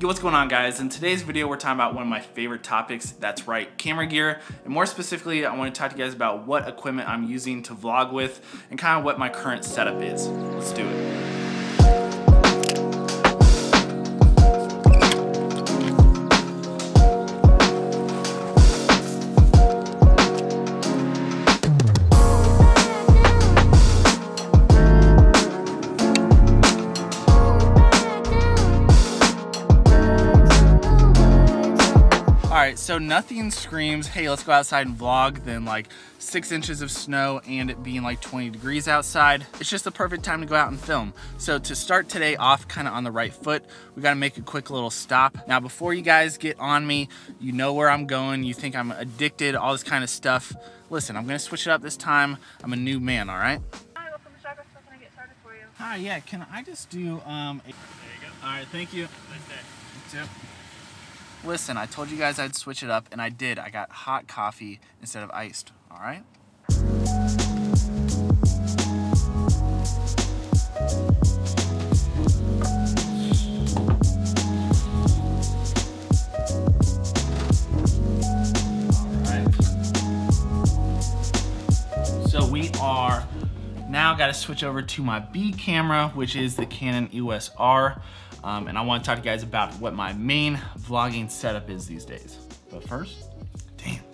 Yo, what's going on guys? In today's video, we're talking about one of my favorite topics, that's right, camera gear. And more specifically, I wanna to talk to you guys about what equipment I'm using to vlog with and kind of what my current setup is. Let's do it. So nothing screams, hey, let's go outside and vlog than like six inches of snow and it being like 20 degrees outside. It's just the perfect time to go out and film. So to start today off kind of on the right foot, we gotta make a quick little stop. Now, before you guys get on me, you know where I'm going, you think I'm addicted, all this kind of stuff. Listen, I'm gonna switch it up this time. I'm a new man, all right? Hi, welcome to Chakras. What can I get started for you? Hi, yeah, can I just do, um, a... There you go. All right, thank you. Nice day. You too. Listen, I told you guys I'd switch it up, and I did. I got hot coffee instead of iced, all right? Now I got to switch over to my B camera, which is the Canon EOS R. Um, and I want to talk to you guys about what my main vlogging setup is these days. But first, damn,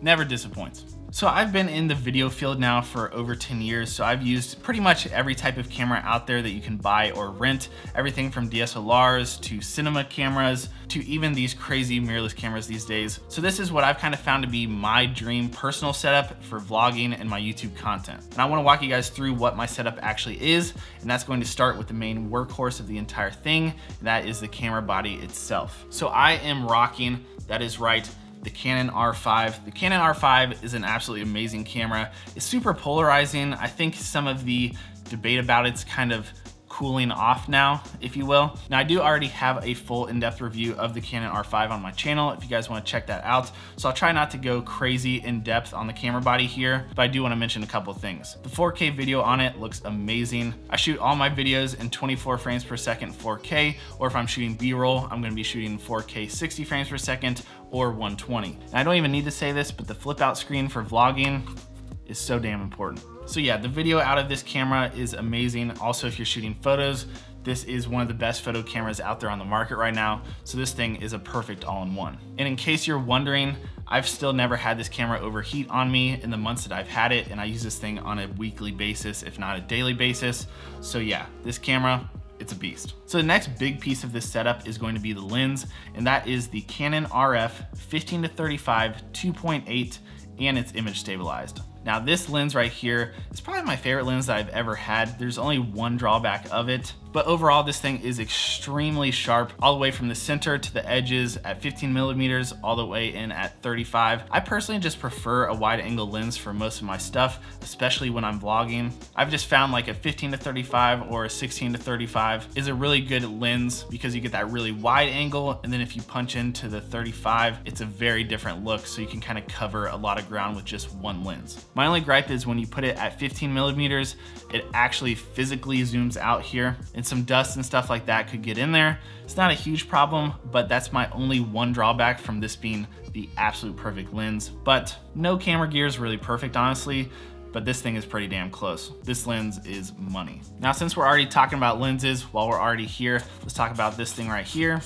never disappoints. So I've been in the video field now for over 10 years, so I've used pretty much every type of camera out there that you can buy or rent, everything from DSLRs to cinema cameras to even these crazy mirrorless cameras these days. So this is what I've kind of found to be my dream personal setup for vlogging and my YouTube content. And I wanna walk you guys through what my setup actually is, and that's going to start with the main workhorse of the entire thing, and that is the camera body itself. So I am rocking, that is right, the Canon R5. The Canon R5 is an absolutely amazing camera. It's super polarizing. I think some of the debate about it's kind of cooling off now, if you will. Now I do already have a full in-depth review of the Canon R5 on my channel if you guys wanna check that out. So I'll try not to go crazy in depth on the camera body here, but I do wanna mention a couple things. The 4K video on it looks amazing. I shoot all my videos in 24 frames per second 4K, or if I'm shooting B-roll, I'm gonna be shooting 4K 60 frames per second or 120. And I don't even need to say this, but the flip out screen for vlogging is so damn important. So yeah, the video out of this camera is amazing. Also, if you're shooting photos, this is one of the best photo cameras out there on the market right now. So this thing is a perfect all-in-one. And in case you're wondering, I've still never had this camera overheat on me in the months that I've had it. And I use this thing on a weekly basis, if not a daily basis. So yeah, this camera, it's a beast. So the next big piece of this setup is going to be the lens, and that is the Canon RF 15 to 35 2.8 and it's image stabilized. Now this lens right here is probably my favorite lens that I've ever had. There's only one drawback of it, but overall this thing is extremely sharp all the way from the center to the edges at 15 millimeters all the way in at 35. I personally just prefer a wide angle lens for most of my stuff, especially when I'm vlogging. I've just found like a 15 to 35 or a 16 to 35 is a really good lens because you get that really wide angle and then if you punch into the 35, it's a very different look so you can kind of cover a lot of ground with just one lens. My only gripe is when you put it at 15 millimeters, it actually physically zooms out here and some dust and stuff like that could get in there. It's not a huge problem, but that's my only one drawback from this being the absolute perfect lens. But no camera gear is really perfect, honestly but this thing is pretty damn close. This lens is money. Now, since we're already talking about lenses, while we're already here, let's talk about this thing right here.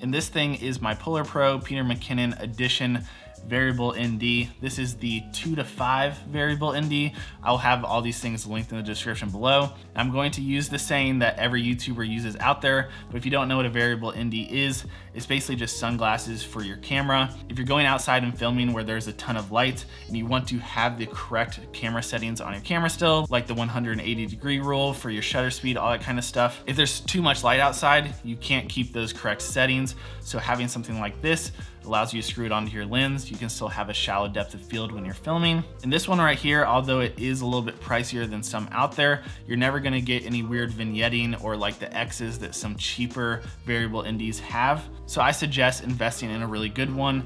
And this thing is my Polar Pro Peter McKinnon Edition variable ND. This is the two to five variable ND. I'll have all these things linked in the description below. I'm going to use the saying that every YouTuber uses out there, but if you don't know what a variable ND is, it's basically just sunglasses for your camera. If you're going outside and filming where there's a ton of light and you want to have the correct camera settings on your camera still, like the 180 degree rule for your shutter speed, all that kind of stuff. If there's too much light outside, you can't keep those correct settings. So having something like this allows you to screw it onto your lens. You can still have a shallow depth of field when you're filming. And this one right here, although it is a little bit pricier than some out there, you're never gonna get any weird vignetting or like the X's that some cheaper variable NDs have. So I suggest investing in a really good one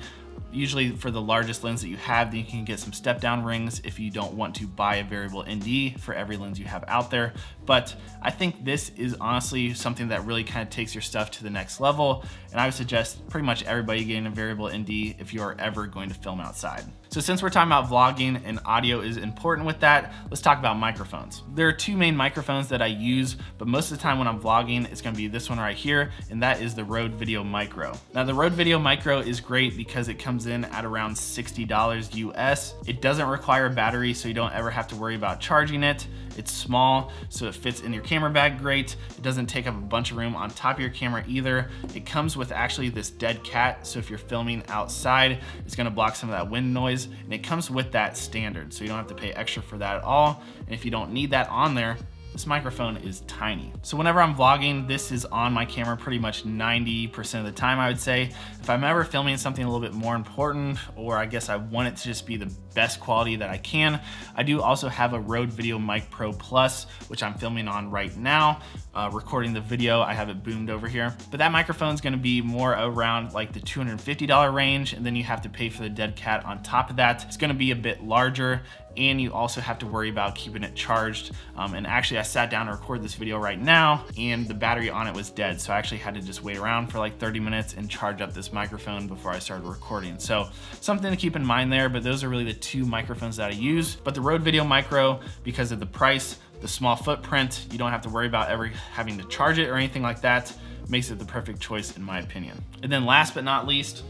Usually for the largest lens that you have, then you can get some step down rings if you don't want to buy a variable ND for every lens you have out there. But I think this is honestly something that really kind of takes your stuff to the next level. And I would suggest pretty much everybody getting a variable ND if you are ever going to film outside. So since we're talking about vlogging and audio is important with that, let's talk about microphones. There are two main microphones that I use, but most of the time when I'm vlogging, it's gonna be this one right here, and that is the Rode Video Micro. Now the Rode Video Micro is great because it comes in at around $60 US. It doesn't require a battery, so you don't ever have to worry about charging it. It's small, so it fits in your camera bag great. It doesn't take up a bunch of room on top of your camera either. It comes with actually this dead cat, so if you're filming outside, it's gonna block some of that wind noise, and it comes with that standard, so you don't have to pay extra for that at all. And if you don't need that on there, this microphone is tiny. So whenever I'm vlogging, this is on my camera pretty much 90% of the time, I would say. If I'm ever filming something a little bit more important, or I guess I want it to just be the best quality that I can, I do also have a Rode Video Mic Pro Plus, which I'm filming on right now, uh, recording the video. I have it boomed over here. But that microphone is gonna be more around like the $250 range, and then you have to pay for the dead cat on top of that. It's gonna be a bit larger, and you also have to worry about keeping it charged. Um, and actually I sat down to record this video right now and the battery on it was dead. So I actually had to just wait around for like 30 minutes and charge up this microphone before I started recording. So something to keep in mind there, but those are really the two microphones that I use. But the Rode Video Micro, because of the price, the small footprint, you don't have to worry about ever having to charge it or anything like that, makes it the perfect choice in my opinion. And then last but not least,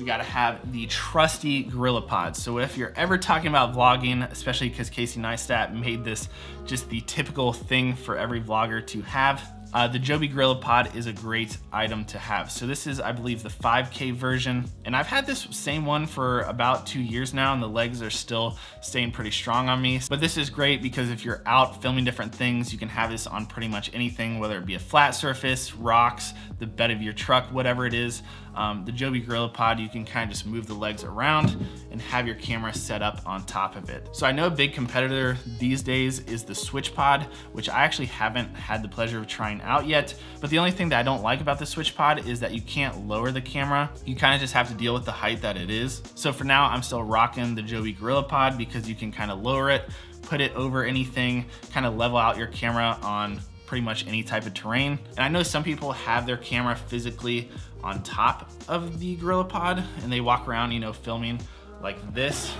we gotta have the trusty GorillaPod. So if you're ever talking about vlogging, especially because Casey Neistat made this just the typical thing for every vlogger to have, uh, the Joby GorillaPod is a great item to have. So this is, I believe, the 5K version. And I've had this same one for about two years now and the legs are still staying pretty strong on me. But this is great because if you're out filming different things, you can have this on pretty much anything, whether it be a flat surface, rocks, the bed of your truck, whatever it is. Um, the Joby GorillaPod, you can kind of just move the legs around and have your camera set up on top of it. So I know a big competitor these days is the SwitchPod, which I actually haven't had the pleasure of trying out yet. But the only thing that I don't like about the SwitchPod is that you can't lower the camera. You kind of just have to deal with the height that it is. So for now, I'm still rocking the Joby GorillaPod because you can kind of lower it, put it over anything, kind of level out your camera on pretty much any type of terrain. And I know some people have their camera physically on top of the GorillaPod and they walk around, you know, filming like this.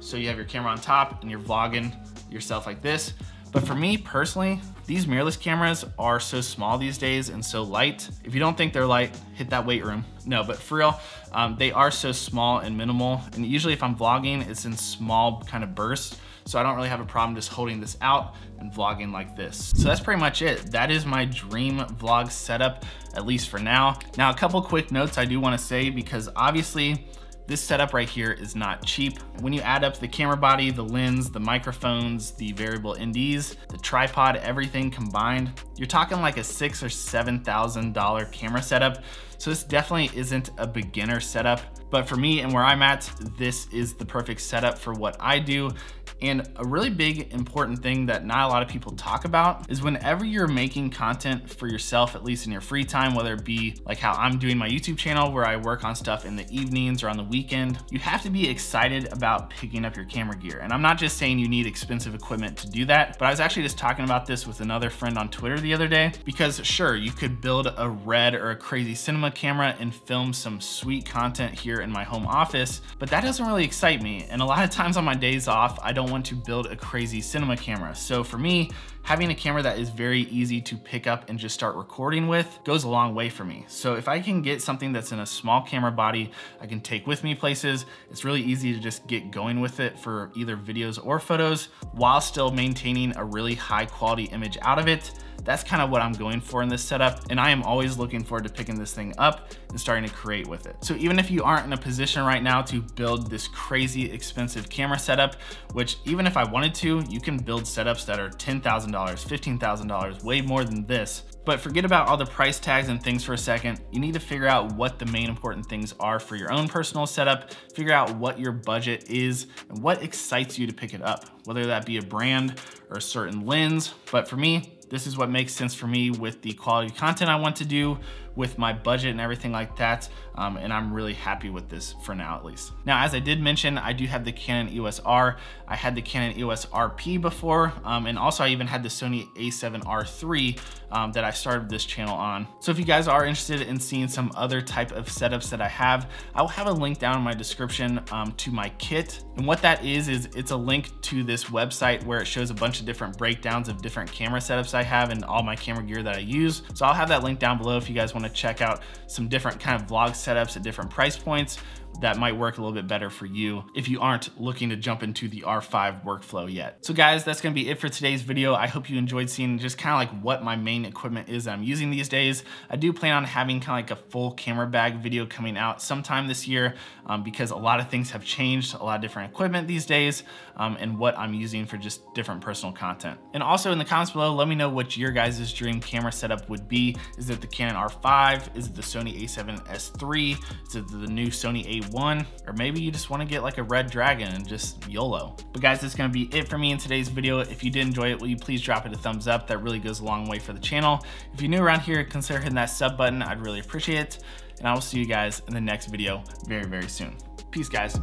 So you have your camera on top and you're vlogging yourself like this. But for me personally, these mirrorless cameras are so small these days and so light. If you don't think they're light, hit that weight room. No, but for real, um, they are so small and minimal. And usually if I'm vlogging, it's in small kind of bursts. So I don't really have a problem just holding this out and vlogging like this. So that's pretty much it. That is my dream vlog setup, at least for now. Now, a couple quick notes I do wanna say because obviously this setup right here is not cheap. When you add up the camera body, the lens, the microphones, the variable NDs, the tripod, everything combined, you're talking like a six or $7,000 camera setup. So this definitely isn't a beginner setup, but for me and where I'm at, this is the perfect setup for what I do. And a really big important thing that not a lot of people talk about is whenever you're making content for yourself, at least in your free time, whether it be like how I'm doing my YouTube channel where I work on stuff in the evenings or on the weekend, you have to be excited about picking up your camera gear. And I'm not just saying you need expensive equipment to do that, but I was actually just talking about this with another friend on Twitter the other day, because sure, you could build a red or a crazy cinema camera and film some sweet content here in my home office, but that doesn't really excite me. And a lot of times on my days off, I don't want to build a crazy cinema camera. So for me, having a camera that is very easy to pick up and just start recording with goes a long way for me. So if I can get something that's in a small camera body, I can take with me places, it's really easy to just get going with it for either videos or photos while still maintaining a really high quality image out of it. That's kind of what I'm going for in this setup. And I am always looking forward to picking this thing up and starting to create with it. So even if you aren't in a position right now to build this crazy expensive camera setup, which even if I wanted to, you can build setups that are $10,000, $15,000, way more than this. But forget about all the price tags and things for a second. You need to figure out what the main important things are for your own personal setup, figure out what your budget is and what excites you to pick it up, whether that be a brand or a certain lens. But for me, this is what makes sense for me with the quality content I want to do, with my budget and everything like that. Um, and I'm really happy with this for now at least. Now, as I did mention, I do have the Canon EOS R. I had the Canon EOS RP before, um, and also I even had the Sony a7R III um, that I started this channel on. So if you guys are interested in seeing some other type of setups that I have, I will have a link down in my description um, to my kit. And what that is, is it's a link to this website where it shows a bunch of different breakdowns of different camera setups I have and all my camera gear that I use. So I'll have that link down below if you guys wanna check out some different kind of vlog setups at different price points that might work a little bit better for you if you aren't looking to jump into the R5 workflow yet. So guys, that's gonna be it for today's video. I hope you enjoyed seeing just kind of like what my main equipment is that I'm using these days. I do plan on having kind of like a full camera bag video coming out sometime this year um, because a lot of things have changed, a lot of different equipment these days, um, and what I'm using for just different personal content. And also in the comments below, let me know what your guys' dream camera setup would be. Is it the Canon R5? Is it the Sony a7S III? Is it the new Sony A one, or maybe you just wanna get like a red dragon and just YOLO. But guys, that's gonna be it for me in today's video. If you did enjoy it, will you please drop it a thumbs up? That really goes a long way for the channel. If you're new around here, consider hitting that sub button. I'd really appreciate it. And I will see you guys in the next video very, very soon. Peace, guys.